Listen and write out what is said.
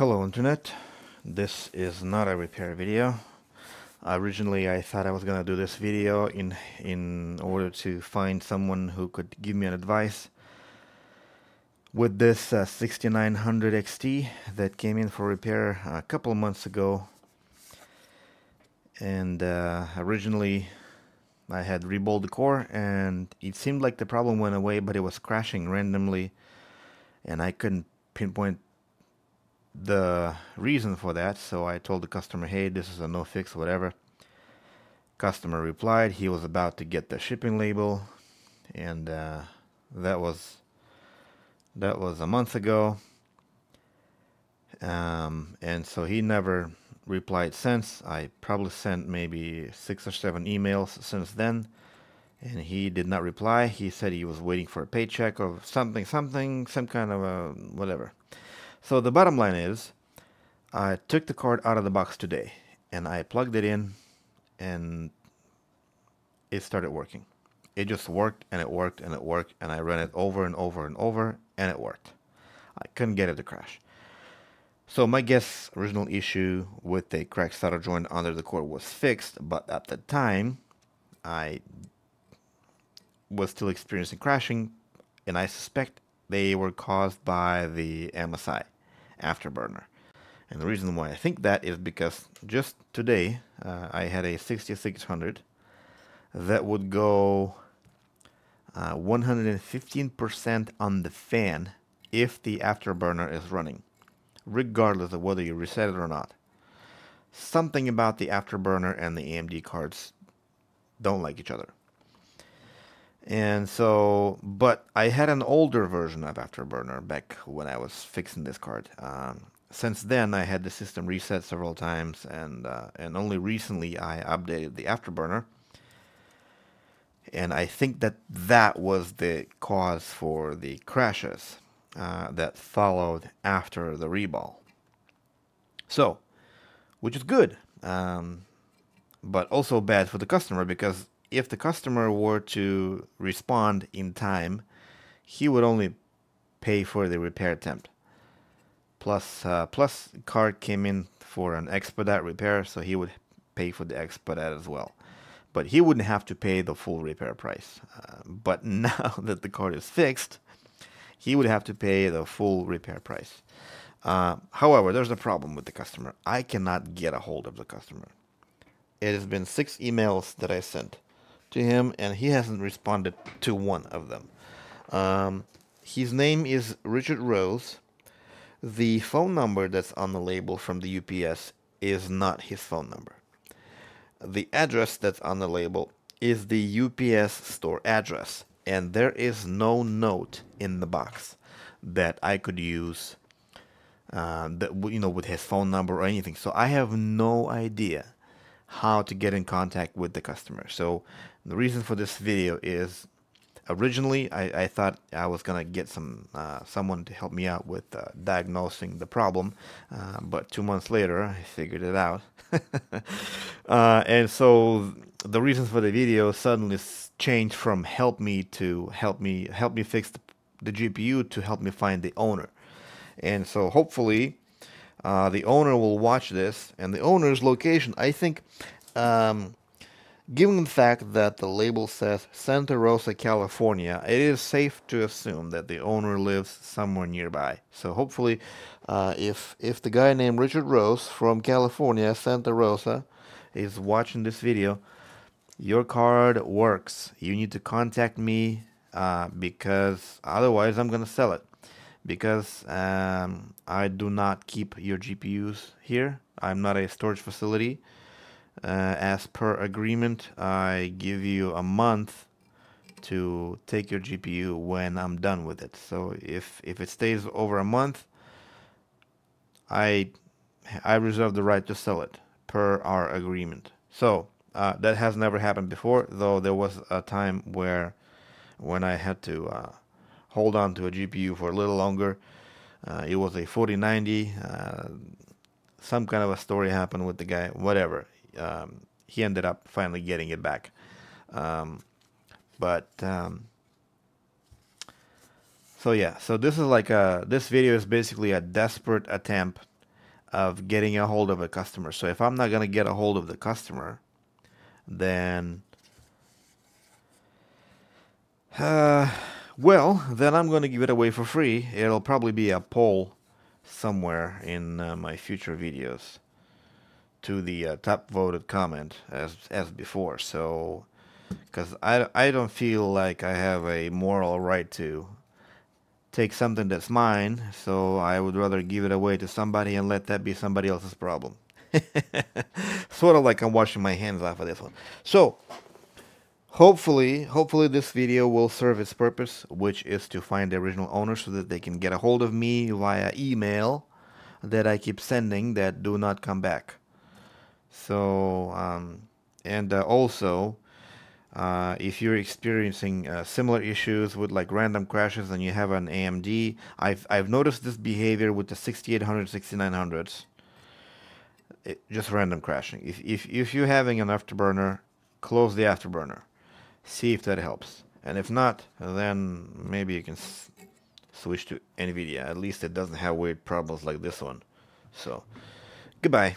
Hello Internet, this is not a repair video. Originally I thought I was gonna do this video in in order to find someone who could give me an advice with this uh, 6900 XT that came in for repair a couple months ago and uh, originally I had rebuilt the core and it seemed like the problem went away but it was crashing randomly and I couldn't pinpoint the reason for that. So I told the customer, hey, this is a no fix, whatever. Customer replied he was about to get the shipping label, and uh, that was that was a month ago. Um, and so he never replied since. I probably sent maybe six or seven emails since then, and he did not reply. He said he was waiting for a paycheck or something, something, some kind of a whatever. So the bottom line is, I took the card out of the box today and I plugged it in and it started working. It just worked and it worked and it worked and I ran it over and over and over and it worked. I couldn't get it to crash. So my guess original issue with a cracked solder joint under the core was fixed, but at the time I was still experiencing crashing and I suspect they were caused by the MSI afterburner. And the reason why I think that is because just today uh, I had a 6600 that would go 115% uh, on the fan if the afterburner is running, regardless of whether you reset it or not. Something about the afterburner and the AMD cards don't like each other. And so, but I had an older version of Afterburner back when I was fixing this card. Um, since then, I had the system reset several times, and uh, and only recently I updated the Afterburner. And I think that that was the cause for the crashes uh, that followed after the reball. So, which is good, um, but also bad for the customer because if the customer were to respond in time, he would only pay for the repair attempt. Plus, uh, plus card came in for an expedite repair, so he would pay for the expedite as well. But he wouldn't have to pay the full repair price. Uh, but now that the card is fixed, he would have to pay the full repair price. Uh, however, there's a problem with the customer. I cannot get a hold of the customer. It has been six emails that I sent to him, and he hasn't responded to one of them. Um, his name is Richard Rose. The phone number that's on the label from the UPS is not his phone number. The address that's on the label is the UPS store address, and there is no note in the box that I could use uh, that you know with his phone number or anything. So I have no idea how to get in contact with the customer. So the reason for this video is originally I, I thought I was gonna get some uh, someone to help me out with uh, diagnosing the problem, uh, but two months later I figured it out. Uh, and so the reason for the video suddenly changed from help me to help me help me fix the, the GPU to help me find the owner. And so hopefully uh, the owner will watch this, and the owner's location, I think, um, given the fact that the label says Santa Rosa, California, it is safe to assume that the owner lives somewhere nearby. So hopefully, uh, if if the guy named Richard Rose from California, Santa Rosa, is watching this video, your card works. You need to contact me uh, because otherwise I'm gonna sell it because um, I do not keep your GPUs here. I'm not a storage facility. Uh, as per agreement, I give you a month to take your GPU when I'm done with it. So if if it stays over a month, I I reserve the right to sell it per our agreement. So uh, that has never happened before, though there was a time where when I had to uh, hold on to a GPU for a little longer. Uh, it was a 4090. Uh, some kind of a story happened with the guy. Whatever. Um, he ended up finally getting it back. Um, but um, so yeah. So this is like a. This video is basically a desperate attempt of getting a hold of a customer. So if I'm not going to get a hold of the customer, then uh, well, then I'm going to give it away for free. It'll probably be a poll somewhere in uh, my future videos to the uh, top voted comment as as before. So, because I, I don't feel like I have a moral right to take something that's mine, so I would rather give it away to somebody and let that be somebody else's problem. sort of like I'm washing my hands off of this one. So, hopefully, hopefully this video will serve its purpose, which is to find the original owner so that they can get a hold of me via email that I keep sending that do not come back. So, um, and uh, also, uh, if you're experiencing uh, similar issues with like random crashes and you have an AMD, I've, I've noticed this behavior with the 6800, 6900s. It, just random crashing. If, if, if you're having an afterburner, close the afterburner. See if that helps. And if not, then maybe you can switch to NVIDIA. At least it doesn't have weird problems like this one. So, goodbye.